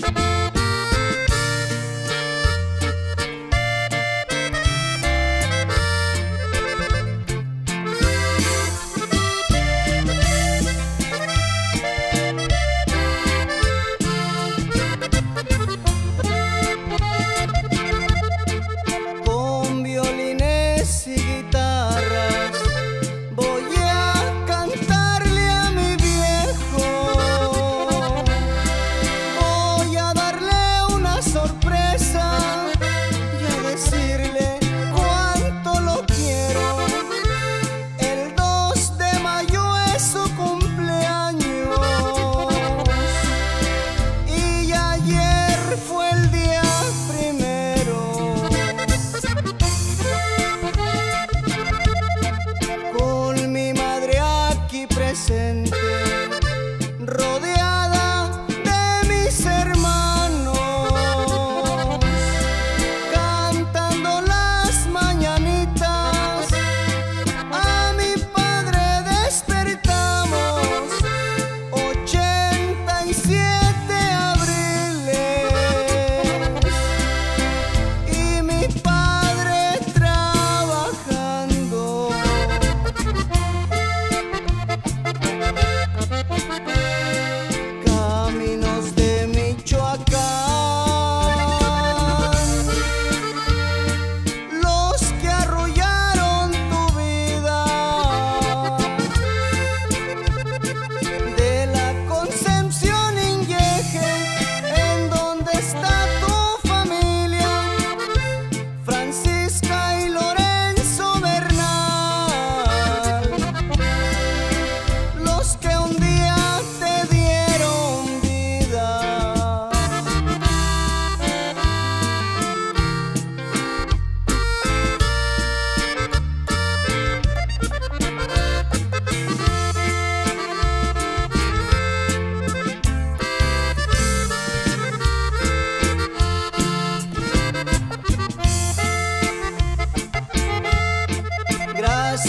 Bye.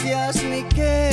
gracias ni qué.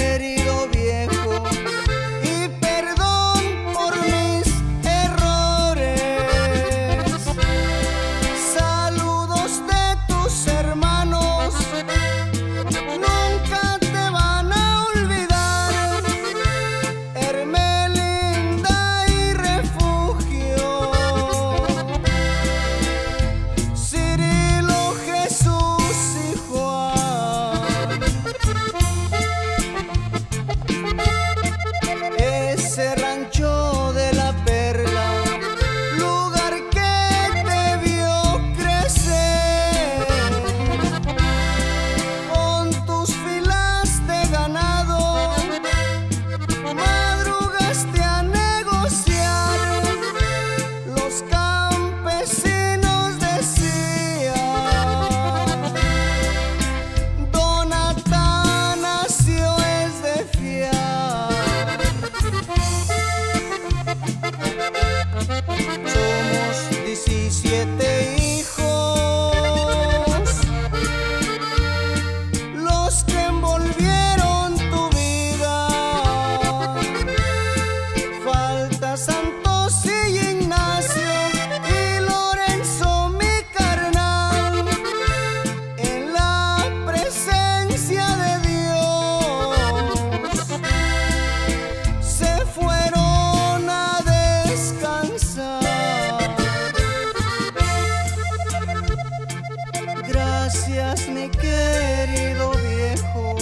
Gracias mi querido viejo,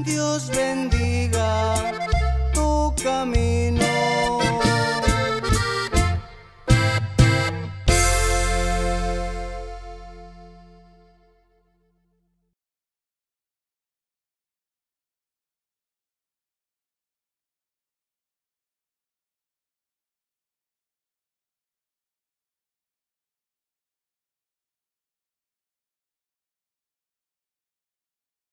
Dios bendiga tu camino.